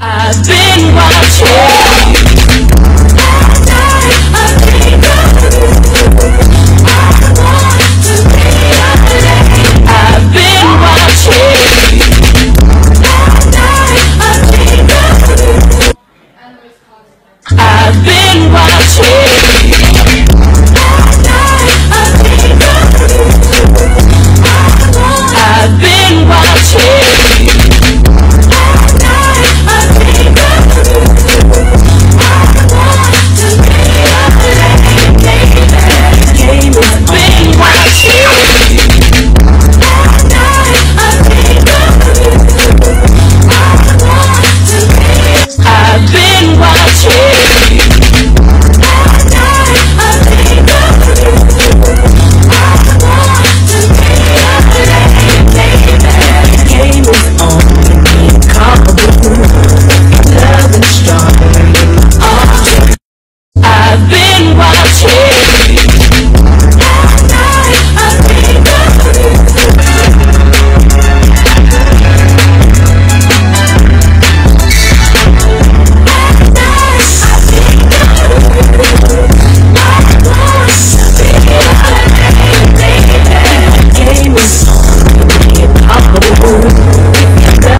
I've been